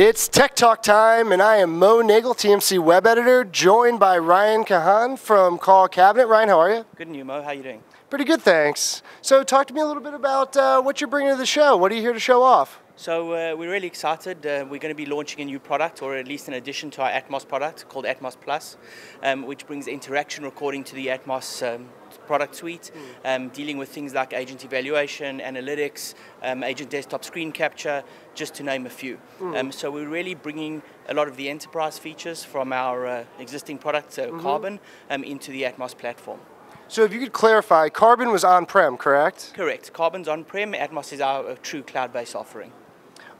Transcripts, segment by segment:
It's Tech Talk time, and I am Mo Nagle, TMC web editor, joined by Ryan Kahan from Call Cabinet. Ryan, how are you? Good and you, Mo. How are you doing? Pretty good, thanks. So, talk to me a little bit about uh, what you're bringing to the show. What are you here to show off? So uh, we're really excited. Uh, we're going to be launching a new product, or at least an addition to our Atmos product called Atmos Plus, um, which brings interaction recording to the Atmos um, product suite, mm. um, dealing with things like agent evaluation, analytics, um, agent desktop screen capture, just to name a few. Mm. so we're really bringing a lot of the enterprise features from our uh, existing product, so mm-hmm. Carbon, um, into the Atmos platform. So if you could clarify, Carbon was on-prem, correct? Correct. Carbon's on-prem. Atmos is our true cloud-based offering.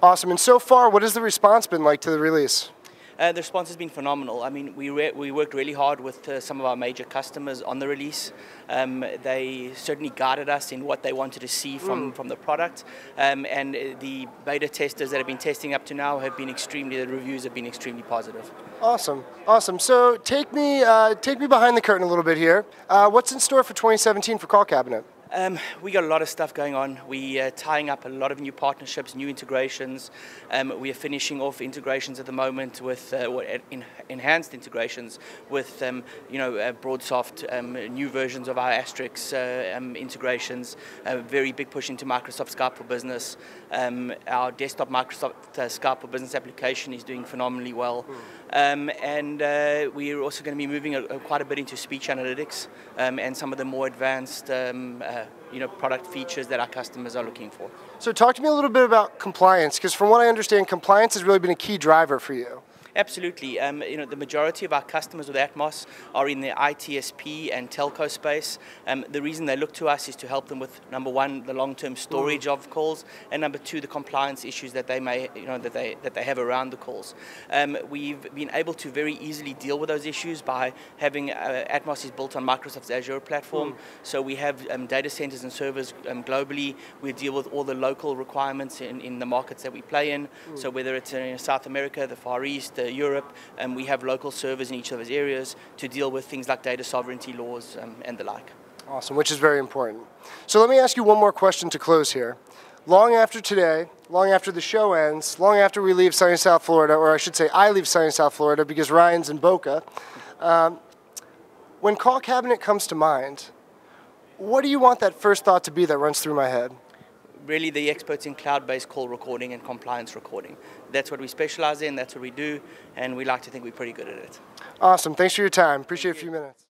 Awesome. And so far, what has the response been like to the release? Uh, the response has been phenomenal. I mean, we, we worked really hard with uh, some of our major customers on the release. Um, they certainly guided us in what they wanted to see from, mm. from the product. Um, and uh, the beta testers that have been testing up to now have been extremely, the reviews have been extremely positive. Awesome, awesome. So take me, uh, take me behind the curtain a little bit here. Uh, what's in store for 2017 for Call Cabinet? Um, we got a lot of stuff going on. We are tying up a lot of new partnerships, new integrations. Um, we are finishing off integrations at the moment with uh, enhanced integrations with um, you know uh, Broadsoft, um, new versions of our Asterisk uh, um, integrations. A very big push into Microsoft Skype for Business. Um, our desktop Microsoft uh, Skype for Business application is doing phenomenally well, and uh, we are also going to be moving a, quite a bit into speech analytics and some of the more advanced. Uh, you know, product features that our customers are looking for. So talk to me a little bit about compliance, because from what I understand, compliance has really been a key driver for you. Absolutely. Um, you know, the majority of our customers with Atmos are in the ITSP and telco space. Um, the reason they look to us is to help them with number one, the long-term storage mm. of calls, and number two, the compliance issues that they may, you know, that they that they have around the calls. Um, we've been able to very easily deal with those issues by having uh, Atmos is built on Microsoft's Azure platform, mm. so we have um, data centers and servers um, globally. We deal with all the local requirements in, in the markets that we play in. Mm. So whether it's in South America, the Far East, the Europe, and we have local servers in each of those areas to deal with things like data sovereignty laws um, and the like. Awesome, which is very important. So let me ask you one more question to close here. Long after today, long after the show ends, long after we leave sunny South Florida, or I should say I leave sunny South Florida because Ryan's in Boca, um, when Call Cabinet comes to mind, what do you want that first thought to be that runs through my head? Really the experts in cloud-based call recording and compliance recording. That's what we specialize in, that's what we do, and we like to think we're pretty good at it. Awesome. Thanks for your time. Appreciate a few minutes.